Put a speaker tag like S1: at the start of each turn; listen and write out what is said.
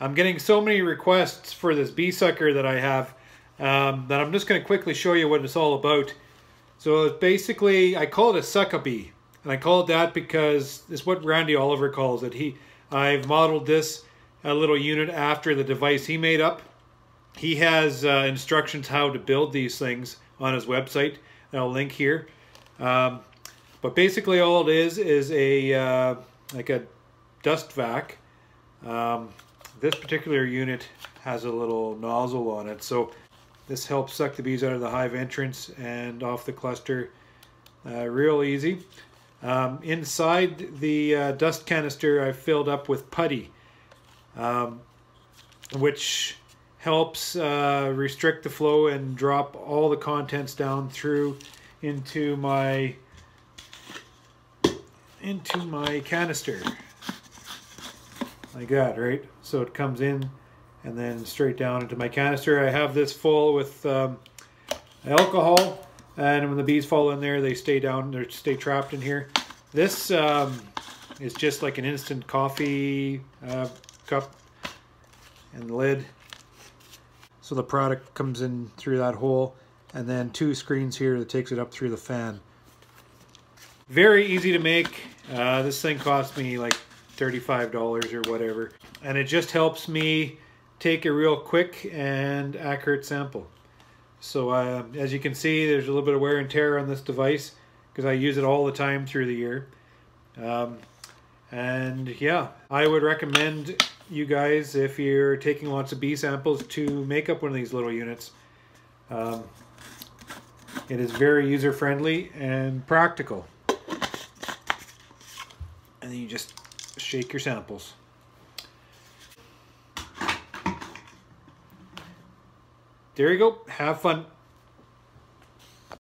S1: I'm getting so many requests for this bee sucker that I have um, that I'm just going to quickly show you what it's all about. So basically, I call it a suckabee. And I call it that because it's what Randy Oliver calls it. He, I've modeled this a little unit after the device he made up. He has uh, instructions how to build these things on his website. I'll link here. Um, but basically all it is is a uh, like a dust vac. Um, this particular unit has a little nozzle on it. So this helps suck the bees out of the hive entrance and off the cluster uh, real easy. Um, inside the uh, dust canister I filled up with putty, um, which helps uh, restrict the flow and drop all the contents down through into my into my canister like that right so it comes in and then straight down into my canister I have this full with um, alcohol and when the bees fall in there they stay down they stay trapped in here this um, is just like an instant coffee uh, cup and lid so the product comes in through that hole and then two screens here that takes it up through the fan. Very easy to make. Uh, this thing cost me like $35 or whatever. And it just helps me take a real quick and accurate sample. So uh, as you can see, there's a little bit of wear and tear on this device because I use it all the time through the year. Um, and yeah, I would recommend you guys, if you're taking lots of bee samples, to make up one of these little units. Um, it is very user friendly and practical. And then you just shake your samples. There you go. Have fun.